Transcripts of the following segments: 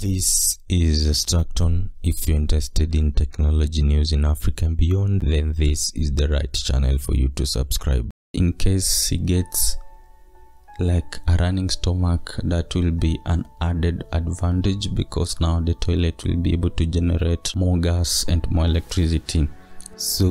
This is Structon. If you're interested in technology news in Africa and beyond, then this is the right channel for you to subscribe. In case he gets like a running stomach, that will be an added advantage because now the toilet will be able to generate more gas and more electricity. So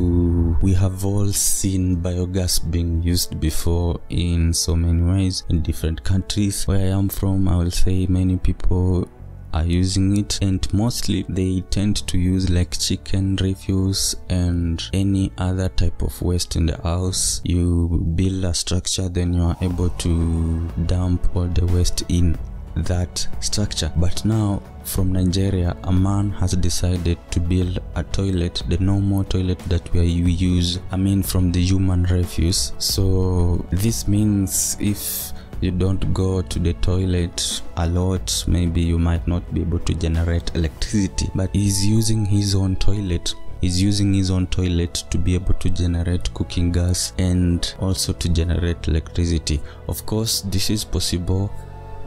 we have all seen biogas being used before in so many ways in different countries. Where I am from, I will say many people are using it and mostly they tend to use like chicken refuse and any other type of waste in the house. You build a structure then you are able to dump all the waste in that structure. But now from nigeria a man has decided to build a toilet the normal toilet that we use i mean from the human refuse. So this means if you don't go to the toilet a lot. Maybe you might not be able to generate electricity but he's using his own toilet. Is using his own toilet to be able to generate cooking gas and also to generate electricity. Of course this is possible.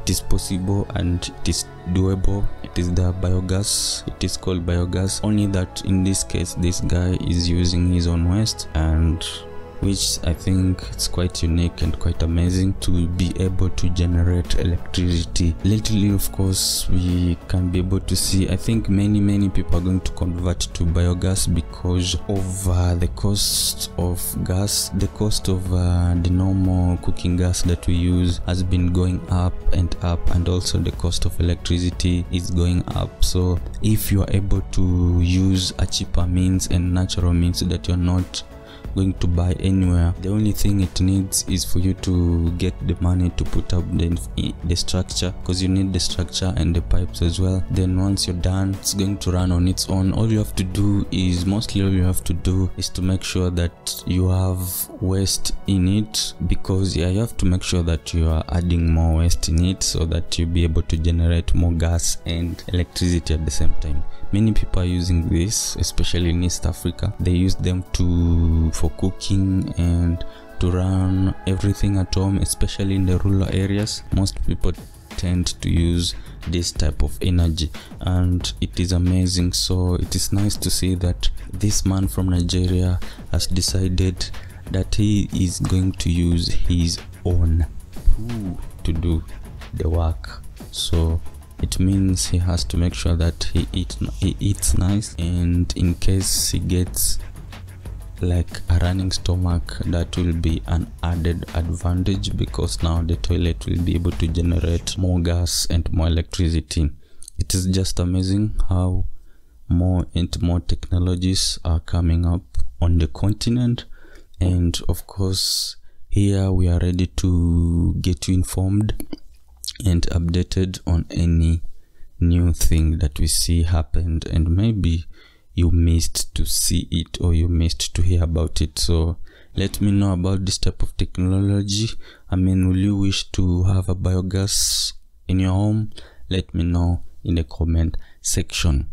It is possible and it is doable. It is the biogas. It is called biogas. Only that in this case this guy is using his own waste and which I think it's quite unique and quite amazing to be able to generate electricity. Lately, of course, we can be able to see, I think many, many people are going to convert to biogas because of uh, the cost of gas, the cost of uh, the normal cooking gas that we use has been going up and up, and also the cost of electricity is going up. So, if you are able to use a cheaper means and natural means that you're not going to buy anywhere. The only thing it needs is for you to get the money to put up the, the structure because you need the structure and the pipes as well. Then once you're done it's going to run on its own. All you have to do is mostly all you have to do is to make sure that you have waste in it because yeah you have to make sure that you are adding more waste in it so that you'll be able to generate more gas and electricity at the same time. Many people are using this especially in east africa. They use them to for cooking and to run everything at home especially in the rural areas. Most people tend to use this type of energy and it is amazing. So it is nice to see that this man from nigeria has decided that he is going to use his own to do the work. So it means he has to make sure that he eat he eats nice and in case he gets like a running stomach that will be an added advantage because now the toilet will be able to generate more gas and more electricity. It is just amazing how more and more technologies are coming up on the continent. And of course here we are ready to get you informed and updated on any new thing that we see happened. And maybe you missed to see it or you missed to hear about it. So let me know about this type of technology. I mean will you wish to have a biogas in your home? Let me know in the comment section